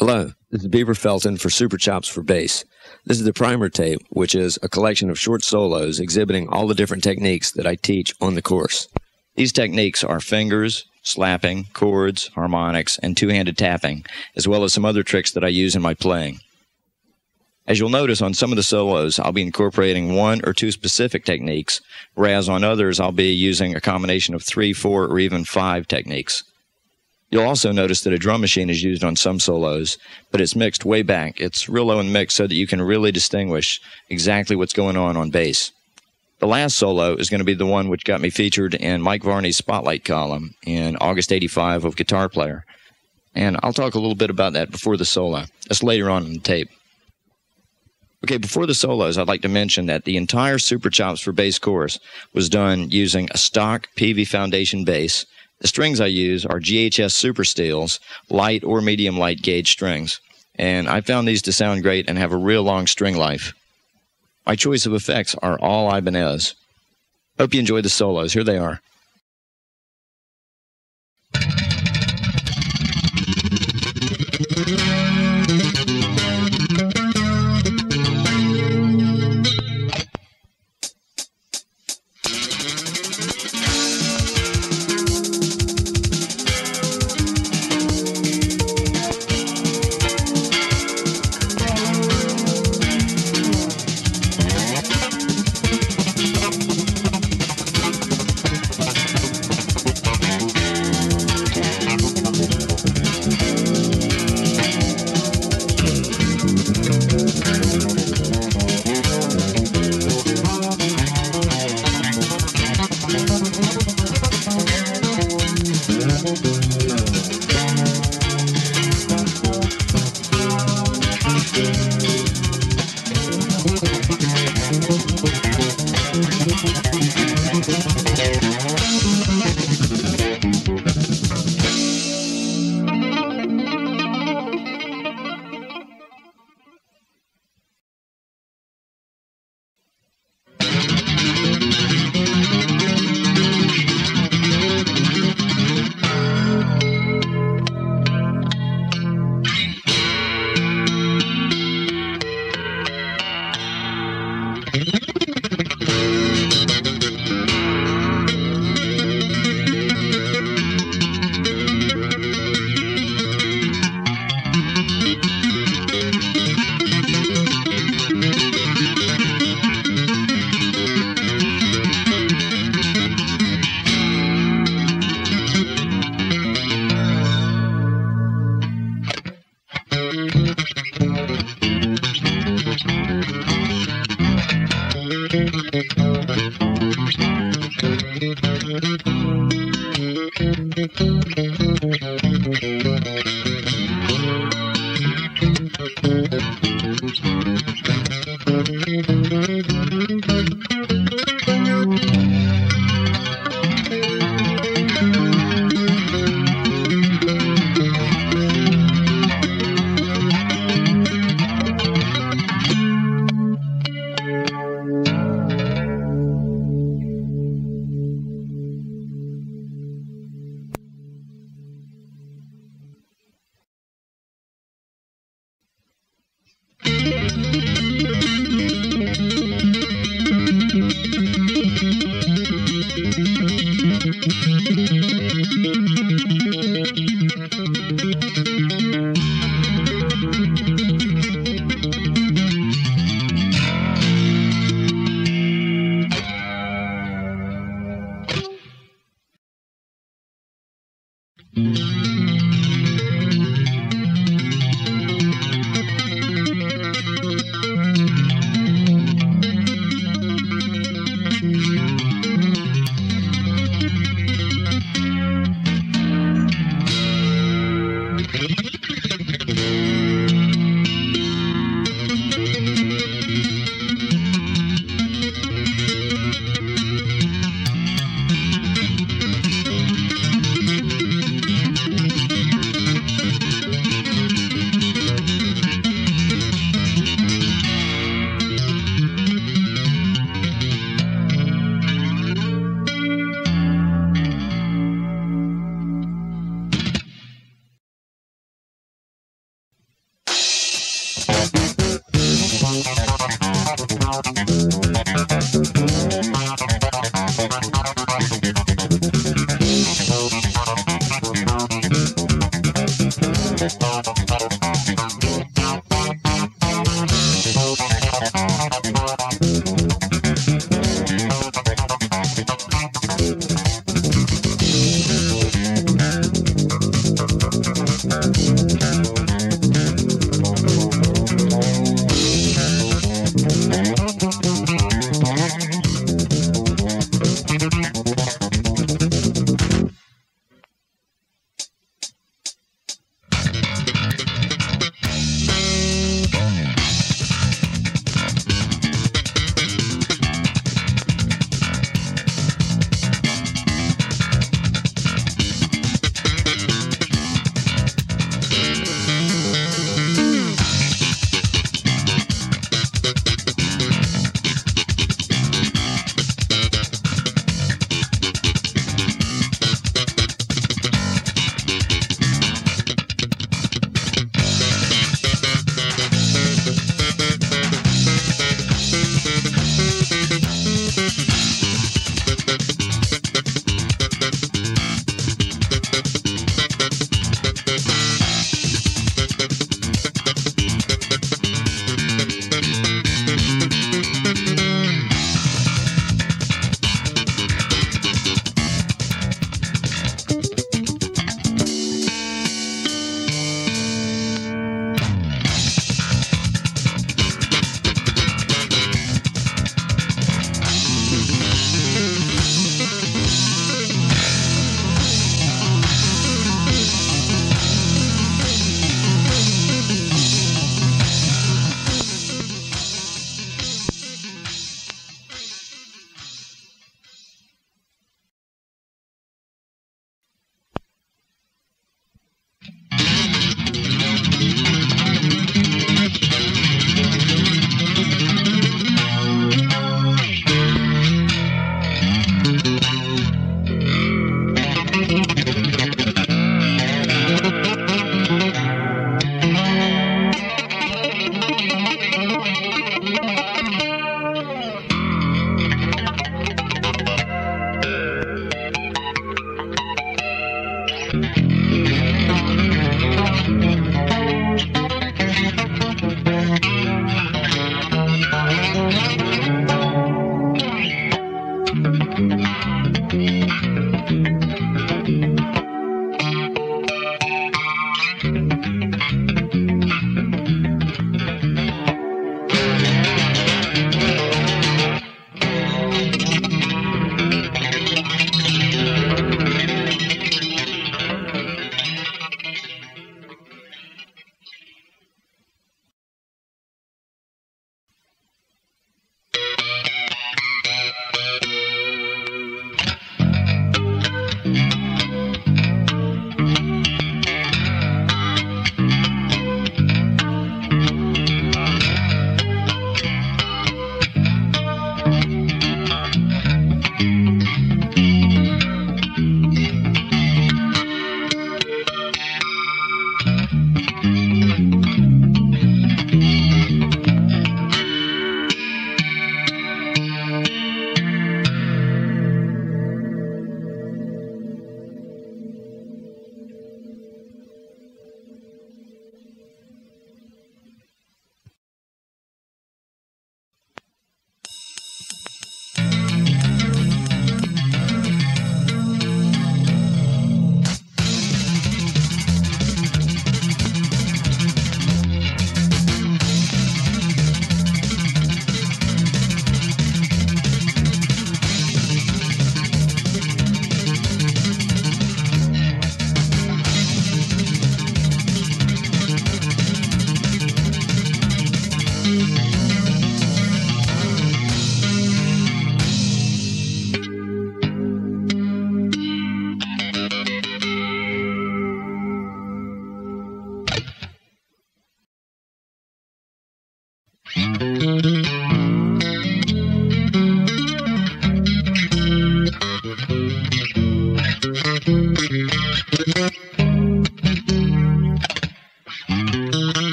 Hello, this is Beaver Felton for Super Chops for Bass. This is the primer tape, which is a collection of short solos exhibiting all the different techniques that I teach on the course. These techniques are fingers, slapping, chords, harmonics, and two-handed tapping, as well as some other tricks that I use in my playing. As you'll notice on some of the solos, I'll be incorporating one or two specific techniques, whereas on others I'll be using a combination of three, four, or even five techniques. You'll also notice that a drum machine is used on some solos, but it's mixed way back. It's real low in the mix so that you can really distinguish exactly what's going on on bass. The last solo is going to be the one which got me featured in Mike Varney's Spotlight column in August 85 of Guitar Player. And I'll talk a little bit about that before the solo. That's later on in the tape. Okay, before the solos, I'd like to mention that the entire Super Chops for Bass course was done using a stock Peavey Foundation bass the strings I use are GHS Super Steels, light or medium light gauge strings, and I found these to sound great and have a real long string life. My choice of effects are all Ibanez. Hope you enjoy the solos. Here they are. Thank you.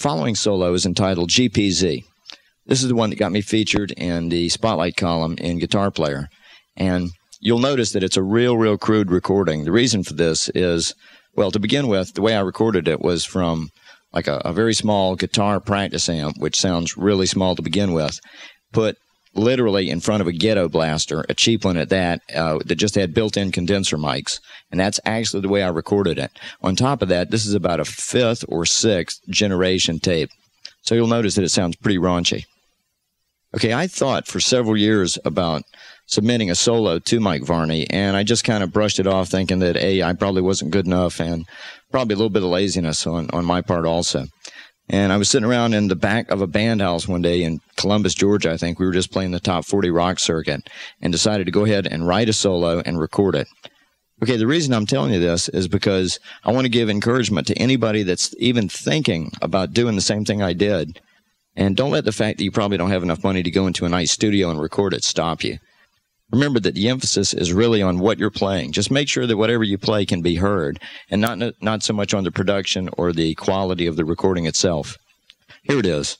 Following solo is entitled GPZ. This is the one that got me featured in the spotlight column in Guitar Player. And you'll notice that it's a real, real crude recording. The reason for this is, well, to begin with, the way I recorded it was from like a, a very small guitar practice amp, which sounds really small to begin with, put literally in front of a ghetto blaster, a cheap one at that, uh, that just had built-in condenser mics. And that's actually the way I recorded it. On top of that, this is about a fifth or sixth generation tape. So you'll notice that it sounds pretty raunchy. Okay, I thought for several years about submitting a solo to Mike Varney, and I just kind of brushed it off, thinking that a I probably wasn't good enough, and probably a little bit of laziness on on my part also. And I was sitting around in the back of a band house one day in Columbus, Georgia. I think we were just playing the top 40 rock circuit and decided to go ahead and write a solo and record it. Okay, the reason I'm telling you this is because I want to give encouragement to anybody that's even thinking about doing the same thing I did. And don't let the fact that you probably don't have enough money to go into a nice studio and record it stop you. Remember that the emphasis is really on what you're playing. Just make sure that whatever you play can be heard and not, not so much on the production or the quality of the recording itself. Here it is.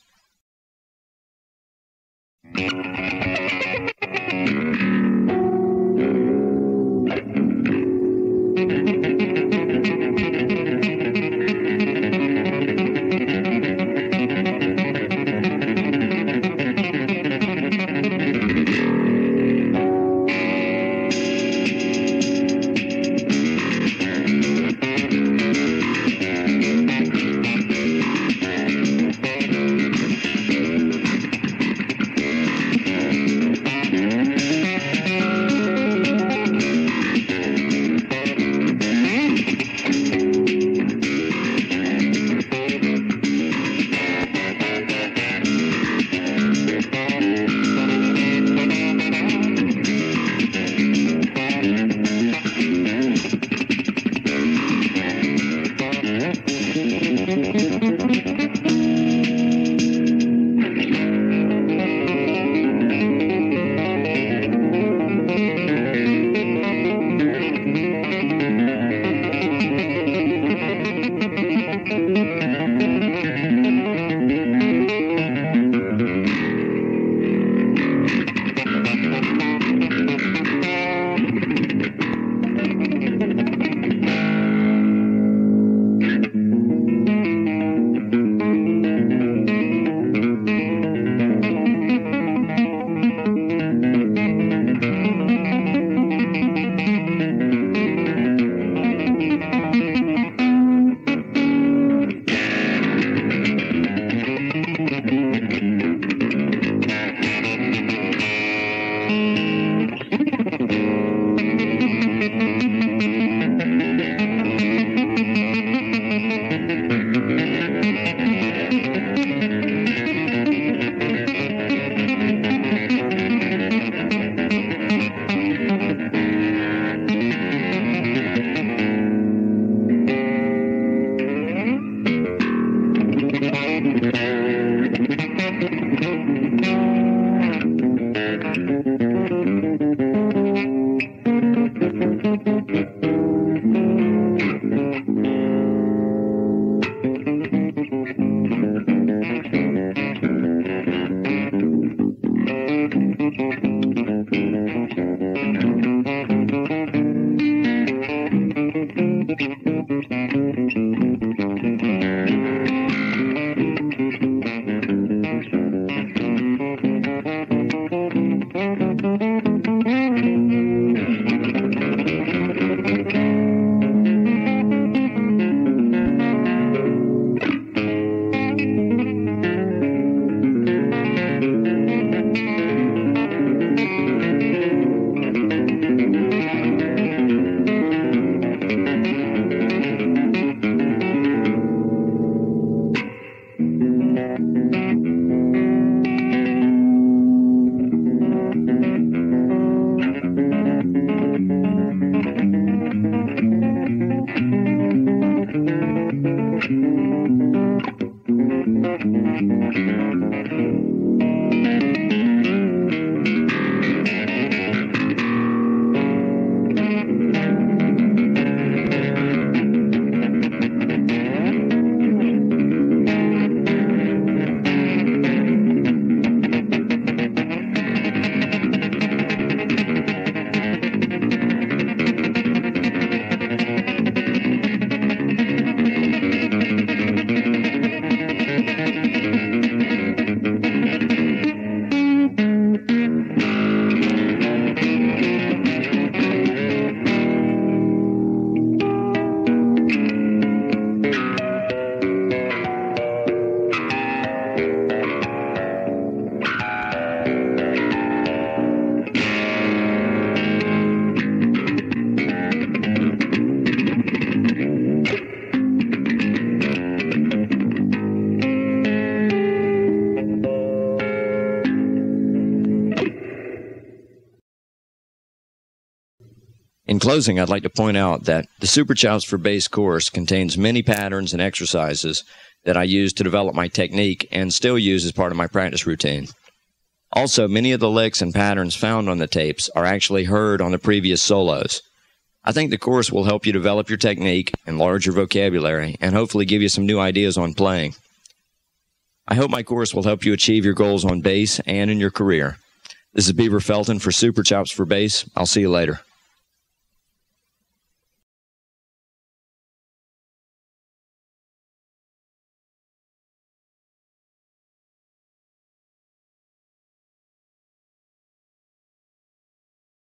Closing, I'd like to point out that the Super Chops for Bass course contains many patterns and exercises that I use to develop my technique and still use as part of my practice routine. Also, many of the licks and patterns found on the tapes are actually heard on the previous solos. I think the course will help you develop your technique, enlarge your vocabulary, and hopefully give you some new ideas on playing. I hope my course will help you achieve your goals on bass and in your career. This is Beaver Felton for Super Chops for Bass. I'll see you later.